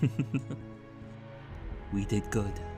we did good.